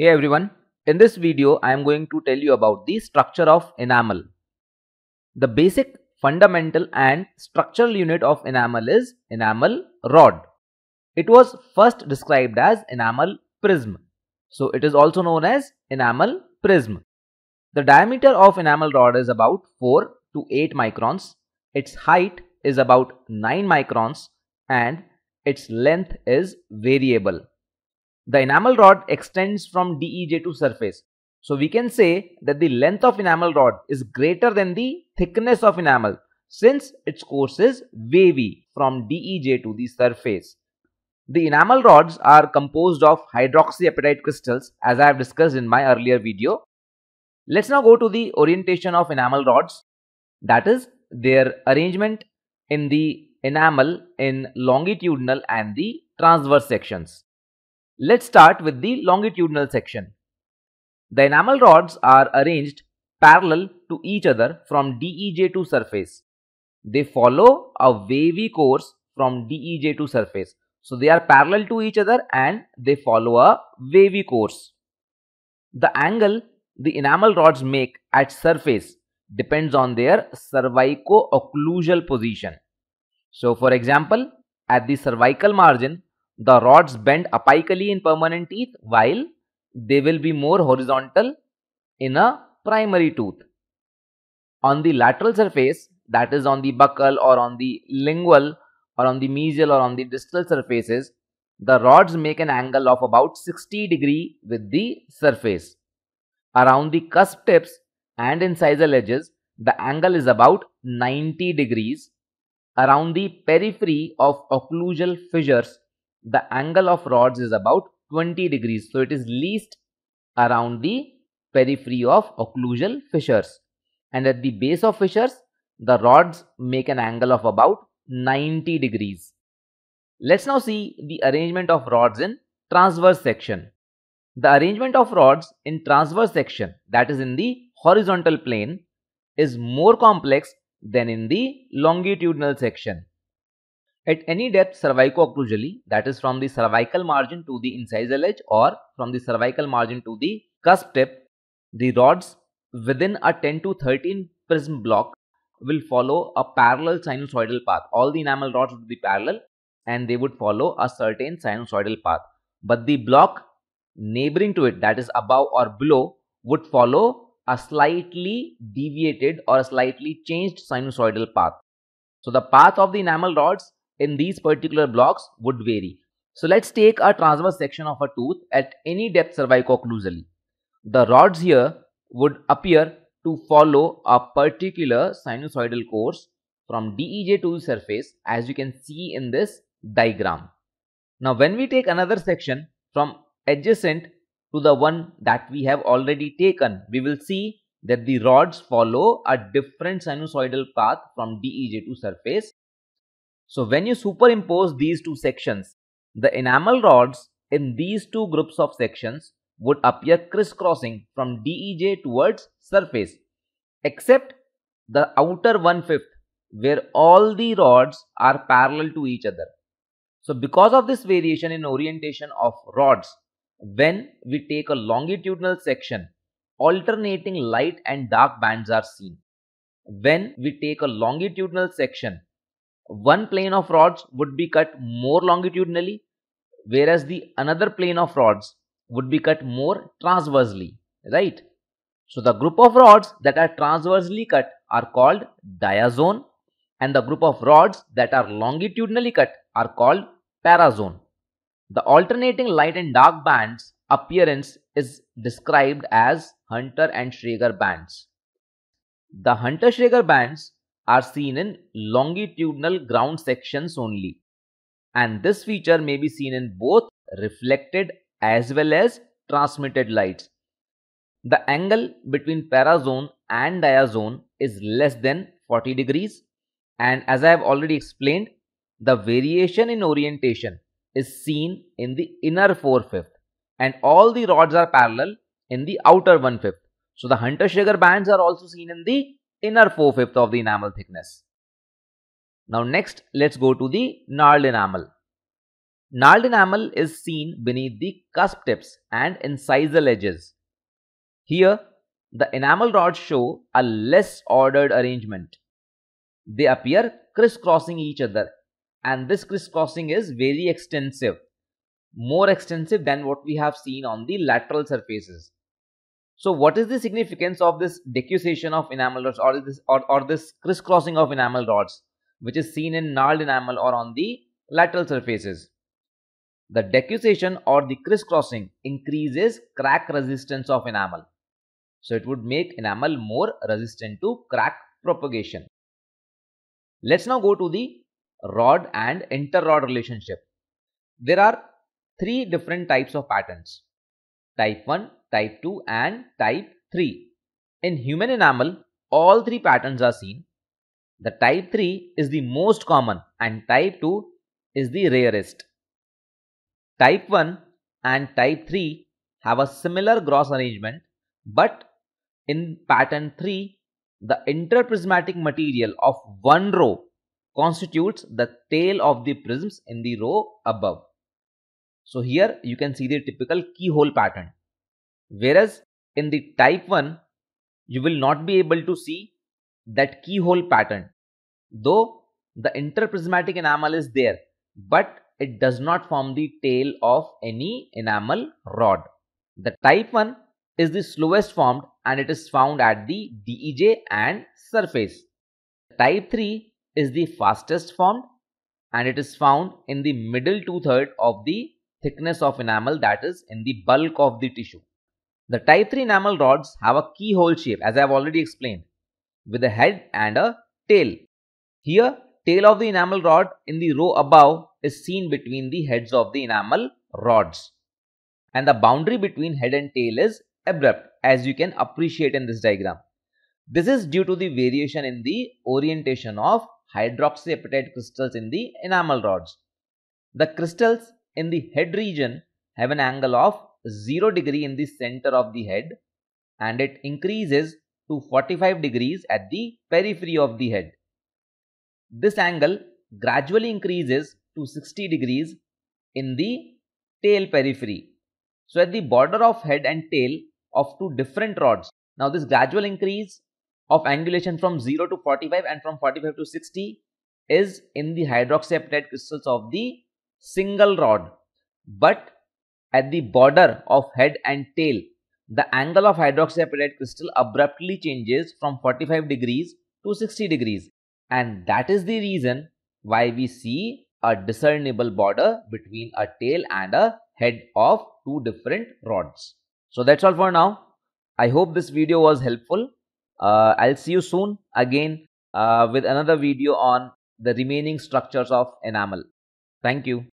Hey everyone, in this video I am going to tell you about the structure of enamel. The basic fundamental and structural unit of enamel is enamel rod. It was first described as enamel prism. So it is also known as enamel prism. The diameter of enamel rod is about 4 to 8 microns. Its height is about 9 microns and its length is variable. The enamel rod extends from DEJ to surface. So we can say that the length of enamel rod is greater than the thickness of enamel since its course is wavy from DEJ to the surface. The enamel rods are composed of hydroxyapatite crystals as I have discussed in my earlier video. Let's now go to the orientation of enamel rods that is their arrangement in the enamel in longitudinal and the transverse sections. Let's start with the longitudinal section. The enamel rods are arranged parallel to each other from DEJ to surface. They follow a wavy course from DEJ to surface. So they are parallel to each other and they follow a wavy course. The angle the enamel rods make at surface depends on their cervico-occlusal position. So for example, at the cervical margin, the rods bend apically in permanent teeth while they will be more horizontal in a primary tooth. On the lateral surface, that is on the buccal or on the lingual or on the mesial or on the distal surfaces, the rods make an angle of about 60 degree with the surface. Around the cusp tips and incisal edges, the angle is about 90 degrees Around the periphery of occlusal fissures, the angle of rods is about 20 degrees. So it is least around the periphery of occlusal fissures. And at the base of fissures, the rods make an angle of about 90 degrees. Let's now see the arrangement of rods in transverse section. The arrangement of rods in transverse section that is in the horizontal plane is more complex than in the longitudinal section. At any depth cervico-occlusally, that is from the cervical margin to the incisal edge or from the cervical margin to the cusp tip, the rods within a 10 to 13 prism block will follow a parallel sinusoidal path. All the enamel rods would be parallel and they would follow a certain sinusoidal path. But the block neighboring to it, that is above or below, would follow a slightly deviated or a slightly changed sinusoidal path. So the path of the enamel rods in these particular blocks would vary. So let's take a transverse section of a tooth at any depth cervico-occlusally. The rods here would appear to follow a particular sinusoidal course from DEJ to the surface as you can see in this diagram. Now when we take another section from adjacent to the one that we have already taken, we will see that the rods follow a different sinusoidal path from DEJ to surface. So when you superimpose these two sections, the enamel rods in these two groups of sections would appear crisscrossing from DEJ towards surface, except the outer one-fifth where all the rods are parallel to each other. So because of this variation in orientation of rods, when we take a longitudinal section, alternating light and dark bands are seen. When we take a longitudinal section, one plane of rods would be cut more longitudinally, whereas the another plane of rods would be cut more transversely, right? So the group of rods that are transversely cut are called diazone and the group of rods that are longitudinally cut are called parazone. The alternating light and dark bands appearance is described as Hunter and Schreger bands. The Hunter-Schreger bands are seen in longitudinal ground sections only and this feature may be seen in both reflected as well as transmitted lights. The angle between parazone and diazone is less than 40 degrees and as I have already explained, the variation in orientation is seen in the inner four-fifth and all the rods are parallel in the outer one-fifth. So the Hunter-Schreger bands are also seen in the inner four-fifth of the enamel thickness. Now next let's go to the gnarled enamel. Gnarled enamel is seen beneath the cusp tips and incisal edges. Here, the enamel rods show a less ordered arrangement. They appear crisscrossing each other and this crisscrossing is very extensive, more extensive than what we have seen on the lateral surfaces. So what is the significance of this decussation of enamel rods or this or, or this crisscrossing of enamel rods which is seen in gnarled enamel or on the lateral surfaces? The decussation or the crisscrossing increases crack resistance of enamel. So it would make enamel more resistant to crack propagation. Let's now go to the rod and inter-rod relationship. There are three different types of patterns. Type 1, type 2 and type 3. In human enamel, all three patterns are seen. The type 3 is the most common and type 2 is the rarest. Type 1 and type 3 have a similar gross arrangement but in pattern 3 the interprismatic material of one row constitutes the tail of the prisms in the row above. So here you can see the typical keyhole pattern. Whereas in the type 1, you will not be able to see that keyhole pattern. Though the interprismatic enamel is there, but it does not form the tail of any enamel rod. The type 1 is the slowest formed and it is found at the DEJ and surface. Type 3 is the fastest formed and it is found in the middle two-third of the thickness of enamel that is in the bulk of the tissue. The type 3 enamel rods have a keyhole shape as I have already explained with a head and a tail. Here tail of the enamel rod in the row above is seen between the heads of the enamel rods and the boundary between head and tail is abrupt as you can appreciate in this diagram. This is due to the variation in the orientation of hydroxyapatite crystals in the enamel rods. The crystals in the head region have an angle of 0 degree in the center of the head and it increases to 45 degrees at the periphery of the head. This angle gradually increases to 60 degrees in the tail periphery. So at the border of head and tail of two different rods. Now this gradual increase of angulation from 0 to 45 and from 45 to 60 is in the hydroxyapatite crystals of the single rod. But at the border of head and tail, the angle of hydroxyapatite crystal abruptly changes from 45 degrees to 60 degrees. And that is the reason why we see a discernible border between a tail and a head of two different rods. So that's all for now. I hope this video was helpful. Uh, I'll see you soon again uh, with another video on the remaining structures of enamel. Thank you.